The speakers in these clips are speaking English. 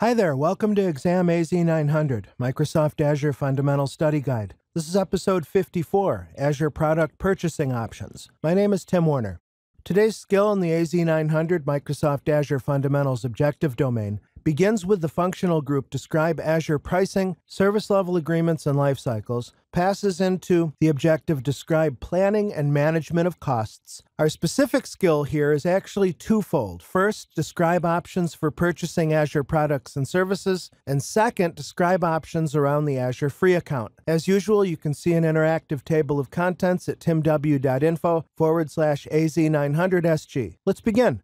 Hi there, welcome to Exam AZ900, Microsoft Azure Fundamental Study Guide. This is episode 54, Azure Product Purchasing Options. My name is Tim Warner. Today's skill in the AZ900 Microsoft Azure Fundamentals objective domain begins with the functional group describe Azure pricing, service level agreements, and life cycles, passes into the objective describe planning and management of costs. Our specific skill here is actually twofold. First, describe options for purchasing Azure products and services, and second, describe options around the Azure free account. As usual, you can see an interactive table of contents at timw.info forward slash AZ900SG. Let's begin.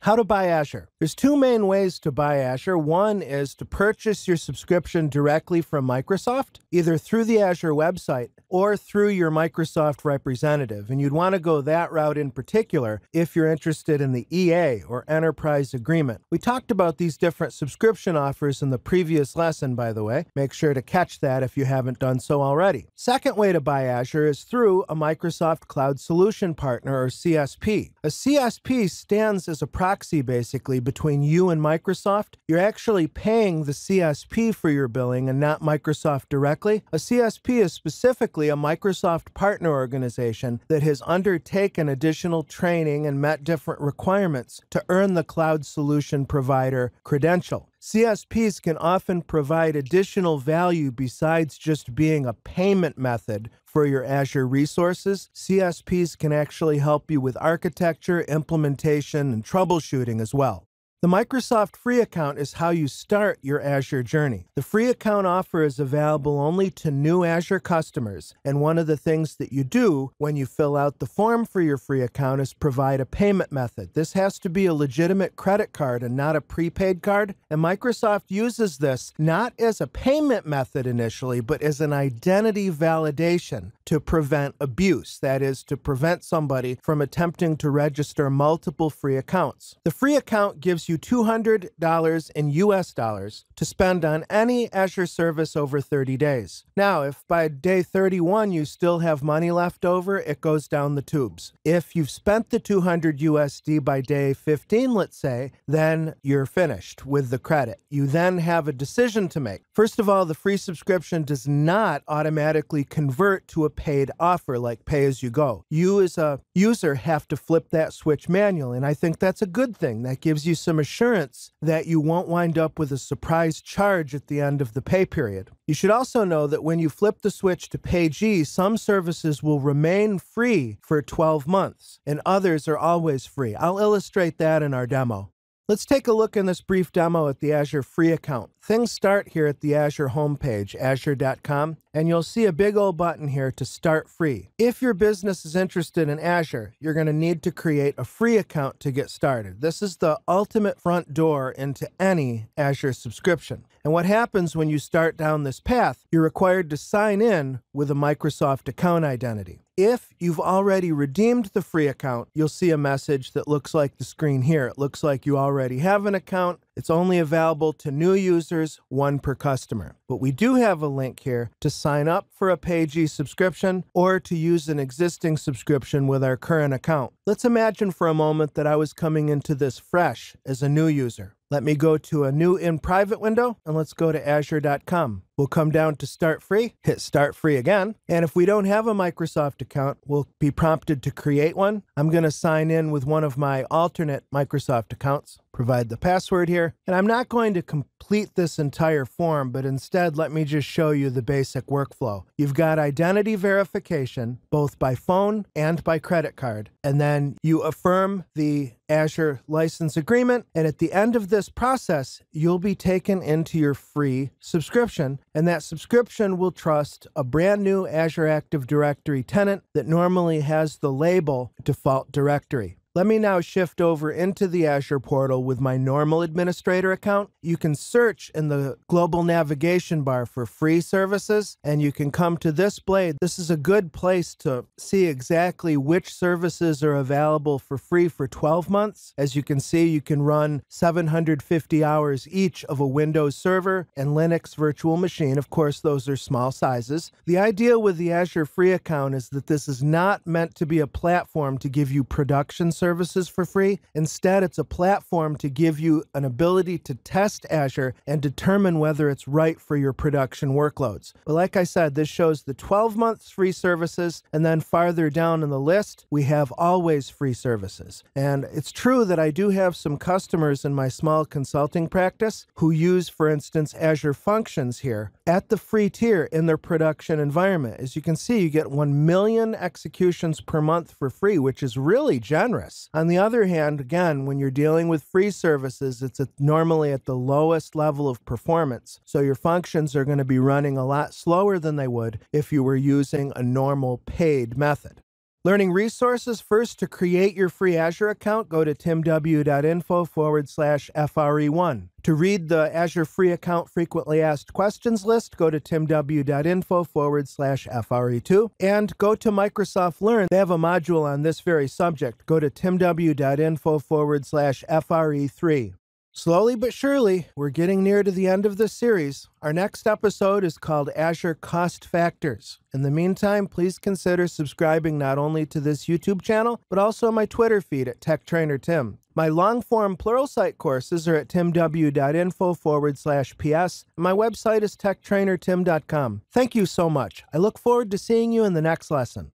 How to buy Azure. There's two main ways to buy Azure. One is to purchase your subscription directly from Microsoft, either through the Azure website or through your Microsoft representative. And you'd want to go that route in particular if you're interested in the EA or Enterprise Agreement. We talked about these different subscription offers in the previous lesson, by the way. Make sure to catch that if you haven't done so already. Second way to buy Azure is through a Microsoft Cloud Solution Partner or CSP. A CSP stands as a proxy basically between you and Microsoft. You're actually paying the CSP for your billing and not Microsoft directly. A CSP is specifically a Microsoft partner organization that has undertaken additional training and met different requirements to earn the cloud solution provider credential. CSPs can often provide additional value besides just being a payment method for your Azure resources. CSPs can actually help you with architecture, implementation, and troubleshooting as well. The Microsoft free account is how you start your Azure journey. The free account offer is available only to new Azure customers, and one of the things that you do when you fill out the form for your free account is provide a payment method. This has to be a legitimate credit card and not a prepaid card, and Microsoft uses this not as a payment method initially, but as an identity validation to prevent abuse. That is, to prevent somebody from attempting to register multiple free accounts. The free account gives you $200 in US dollars to spend on any Azure service over 30 days. Now, if by day 31 you still have money left over, it goes down the tubes. If you've spent the 200 USD by day 15, let's say, then you're finished with the credit. You then have a decision to make. First of all, the free subscription does not automatically convert to a paid offer like pay as you go. You, as a user, have to flip that switch manually, and I think that's a good thing. That gives you some assurance that you won't wind up with a surprise charge at the end of the pay period. You should also know that when you flip the switch to PayG, some services will remain free for 12 months, and others are always free. I'll illustrate that in our demo. Let's take a look in this brief demo at the Azure free account. Things start here at the Azure homepage, azure.com, and you'll see a big old button here to start free. If your business is interested in Azure, you're going to need to create a free account to get started. This is the ultimate front door into any Azure subscription. And what happens when you start down this path, you're required to sign in with a Microsoft account identity. If you've already redeemed the free account, you'll see a message that looks like the screen here. It looks like you already have an account. It's only available to new users, one per customer. But we do have a link here to sign up for a PayG subscription or to use an existing subscription with our current account. Let's imagine for a moment that I was coming into this fresh as a new user. Let me go to a new in private window and let's go to azure.com. We'll come down to start free, hit start free again. And if we don't have a Microsoft account, we'll be prompted to create one. I'm going to sign in with one of my alternate Microsoft accounts, provide the password here. And I'm not going to complete this entire form, but instead let me just show you the basic workflow. You've got identity verification, both by phone and by credit card. And then you affirm the Azure license agreement. And at the end of this process, you'll be taken into your free subscription. And that subscription will trust a brand new Azure Active Directory tenant that normally has the label default directory. Let me now shift over into the Azure portal with my normal administrator account. You can search in the global navigation bar for free services, and you can come to this blade. This is a good place to see exactly which services are available for free for 12 months. As you can see, you can run 750 hours each of a Windows server and Linux virtual machine. Of course, those are small sizes. The idea with the Azure free account is that this is not meant to be a platform to give you production services services for free. Instead, it's a platform to give you an ability to test Azure and determine whether it's right for your production workloads. But like I said, this shows the 12 months free services, and then farther down in the list, we have always free services. And it's true that I do have some customers in my small consulting practice who use, for instance, Azure Functions here at the free tier in their production environment. As you can see, you get 1 million executions per month for free, which is really generous. On the other hand, again, when you're dealing with free services, it's normally at the lowest level of performance. So your functions are going to be running a lot slower than they would if you were using a normal paid method. Learning resources first to create your free Azure account, go to timw.info forward slash FRE1. To read the Azure free account frequently asked questions list, go to timw.info forward slash FRE2. And go to Microsoft Learn. They have a module on this very subject. Go to timw.info forward slash FRE3. Slowly but surely, we're getting near to the end of this series. Our next episode is called Azure Cost Factors. In the meantime, please consider subscribing not only to this YouTube channel, but also my Twitter feed at Tech Trainer Tim. My long form Pluralsight courses are at timw.info forward slash PS. My website is techtrainertim.com. Thank you so much. I look forward to seeing you in the next lesson.